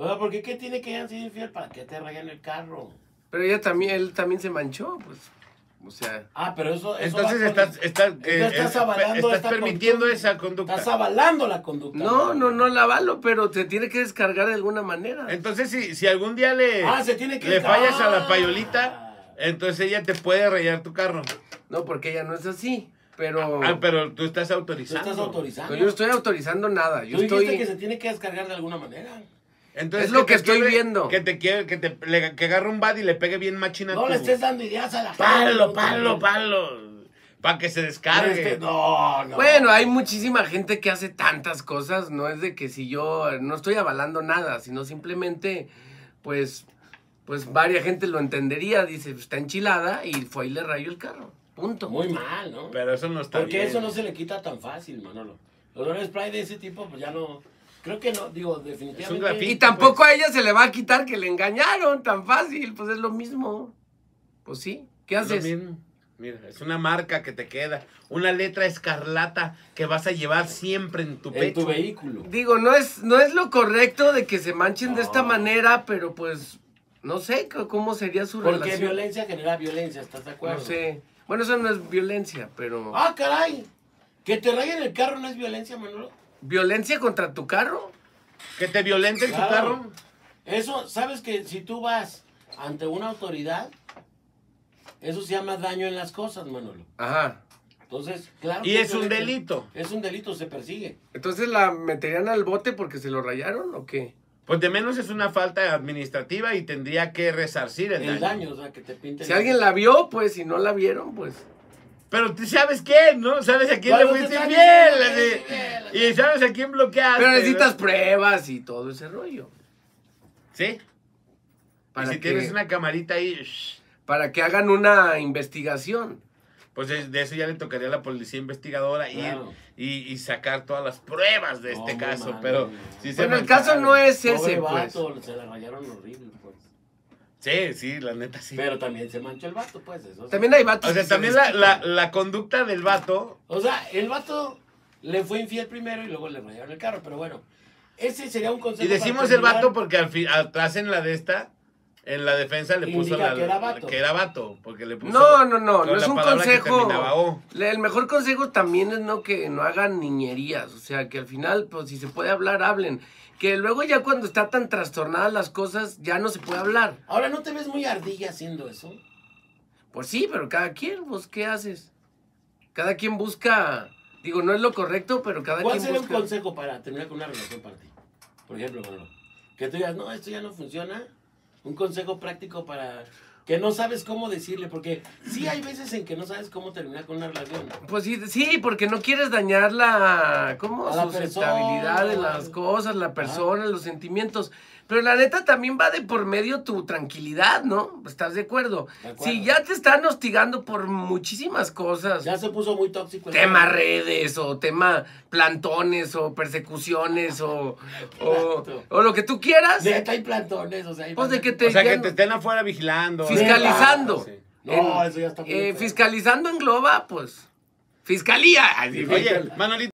O sea, ¿por qué, qué tiene que hayan sido infiel para que te rayen el carro? Pero ella también, él también se manchó, pues. O sea, Ah, pero eso. eso Entonces va con- estás, estás, eh, estás eh, avalando estás esta permitiendo conducta. esa conducta. Estás avalando la conducta. no, no, no la avalo, pero se tiene que descargar de alguna manera. Entonces, si, si algún día le, Ah, se tiene que le fallas a la Ah. payolita, entonces ella te puede rayar tu carro. No, porque ella no es así. Pero, Ah, pero tú estás Tú autorizando. estás autorizando. pero yo no estoy autorizando nada. Yo Tú dijiste estoy. que se tiene que descargar de alguna manera. Entonces, Es lo que estoy quiere- viendo. Que te quiere, que te le- que agarre un bad y le pegue bien machina No tu- le estés dando ideas a la gente. Palo, palo, palo. Para que se No, descargue. este- no, no. Bueno, hay muchísima gente que hace tantas cosas. No es de que si yo no estoy avalando nada, sino simplemente, pues, pues varias gente lo entendería. Dice, está enchilada y fue y le rayó el carro. Punto. Muy mal, ¿no? Pero eso no está Porque bien. eso no se le quita tan fácil, Manolo. Los olor spray de ese tipo, pues ya no. Creo que no, digo, definitivamente. Y tampoco a ella se le va a quitar que le engañaron tan fácil, pues es lo mismo. Pues sí, ¿qué Es lo haces? mismo. Mira, es una marca que te queda. Una letra escarlata que vas a llevar siempre en tu En pecho. tu vehículo. Digo, no es, no es lo correcto de que se manchen de esta manera, pero pues no sé cómo sería su Porque relación. violencia genera violencia, ¿estás de acuerdo? No sé. Bueno, eso no es violencia, pero... Ah, caray. Que te rayen el carro no es violencia, Manolo. ¿Violencia contra tu carro? Que te violenten Claro. tu carro. Eso, ¿sabes que si tú vas ante una autoridad, eso se llama daño en las cosas, Manolo? Ajá. Entonces, claro. Y que es un delito. Es un delito, se persigue. Entonces, ¿la meterían al bote porque se lo rayaron o qué? Pues de menos es una falta administrativa y tendría que resarcir el, El daño. daño, o sea, que te pinten. Si alguien la vio, pues, si no la vieron, pues... Pero tú sabes quién, ¿no? ¿Sabes a quién le fuiste infiel? Y sabes a quién bloqueaste. Pero necesitas ¿no? pruebas y todo ese rollo. Sí. Para y si que, tienes una camarita ahí, shh, para que hagan una investigación. pues de, de eso ya le tocaría a la policía investigadora ir y, y sacar todas las pruebas de este caso. pero se Bueno, el caso no es Pobre ese, pues. vato, se la rayaron horrible, pues. Sí, sí, la neta sí. Pero también se manchó el vato, pues. Eso sí. También hay vatos o sea, que se también la, la, la conducta del vato O sea, el vato le fue infiel primero y luego le rayaron el carro, pero bueno. Ese sería un consejo. Y decimos para el vato porque al fin, atrás en la de esta, en la defensa le puso la, que era vato. que era vato, porque le puso No, no, no, no es un consejo. terminaba O. Le- El mejor consejo también es no que no hagan niñerías, o sea, que al final, pues si se puede hablar, hablen. Que luego ya cuando está tan trastornadas las cosas, ya no se puede hablar. Ahora, ¿no te ves muy ardilla haciendo eso? Pues sí, pero cada quien, pues, ¿qué haces? Cada quien busca, digo, no es lo correcto, pero cada ¿Cuál quien sería un busca. consejo para terminar con una relación para ti? Por ejemplo, Manolo, que tú digas, no, esto ya no funciona. Un consejo práctico para que no sabes cómo decirle, porque sí hay veces en que no sabes cómo terminar con una relación. Pues sí, sí, porque no quieres dañar la, ¿cómo? La Susceptibilidad de las cosas, la persona, los sentimientos. Pero la neta también va de por medio tu tranquilidad, ¿no? ¿Estás de acuerdo? De acuerdo. Si ya te están hostigando por muchísimas cosas, Ya se puso muy tóxico. el tema tema. redes o tema plantones o persecuciones o, o, lo que tú quieras, Neta, hay plantones, o sea, hay pues de que te... O sea, que te estén afuera vigilando. Fiscalizando. Sí. No, en- eso ya está eh, fiscalizando engloba, pues, fiscalía. así, Oye, Manolito.